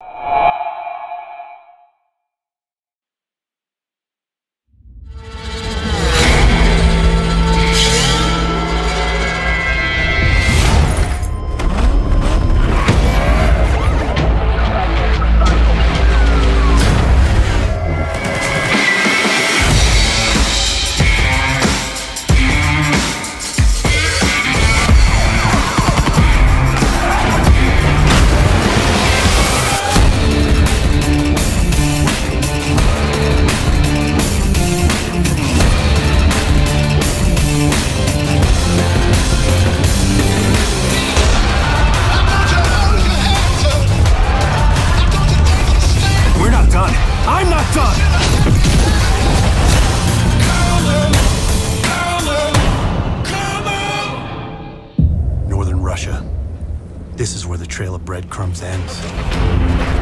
We're done! Northern Russia. This is where the trail of breadcrumbs ends.